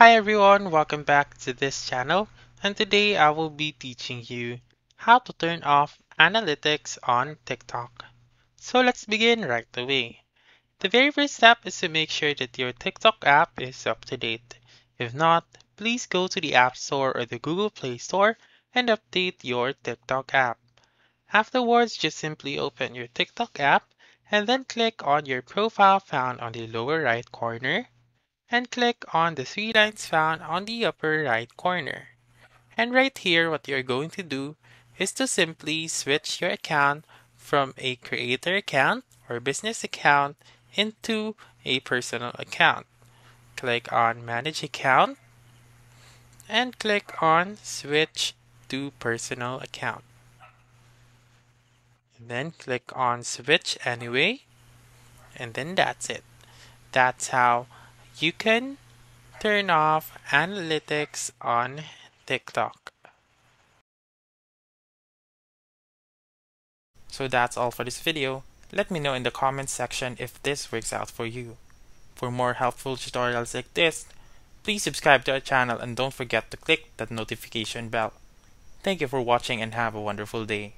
Hi everyone, welcome back to this channel and today I will be teaching you how to turn off analytics on TikTok. So let's begin right away. The very first step is to make sure that your TikTok app is up to date. If not, please go to the App Store or the Google Play Store and update your TikTok app. Afterwards, just simply open your TikTok app and then click on your profile found on the lower right corner and click on the three lines found on the upper right corner. And right here, what you're going to do is to simply switch your account from a creator account or business account into a personal account. Click on Manage Account and click on Switch to Personal Account. And then click on Switch Anyway, and then that's it. That's how you can turn off analytics on TikTok. So that's all for this video. Let me know in the comments section if this works out for you. For more helpful tutorials like this, please subscribe to our channel and don't forget to click that notification bell. Thank you for watching and have a wonderful day.